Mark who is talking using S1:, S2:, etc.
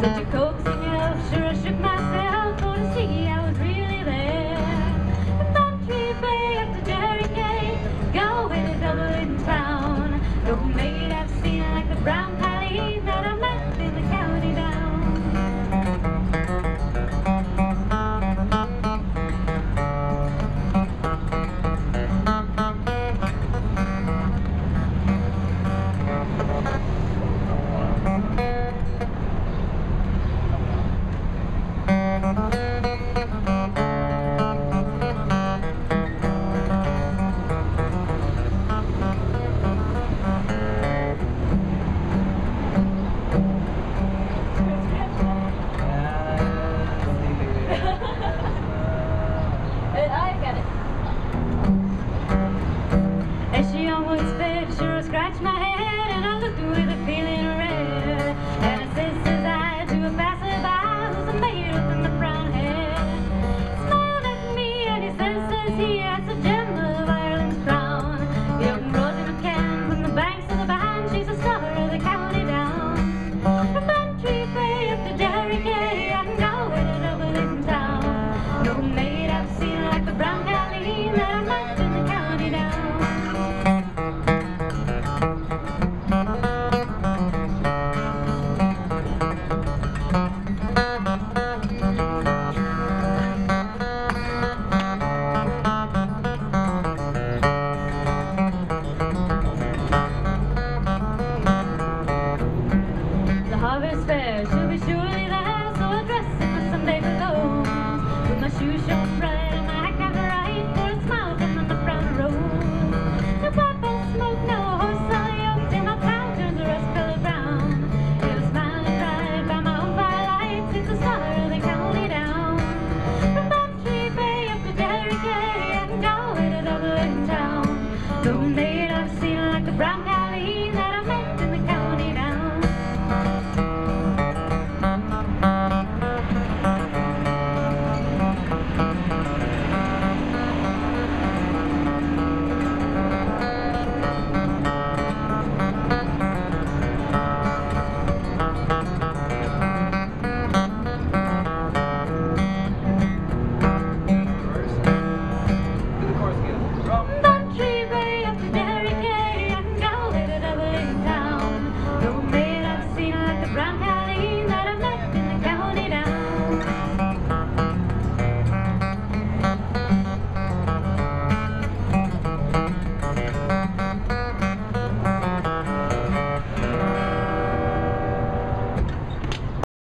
S1: Such a coaxing Don't they love seem like a brown guy?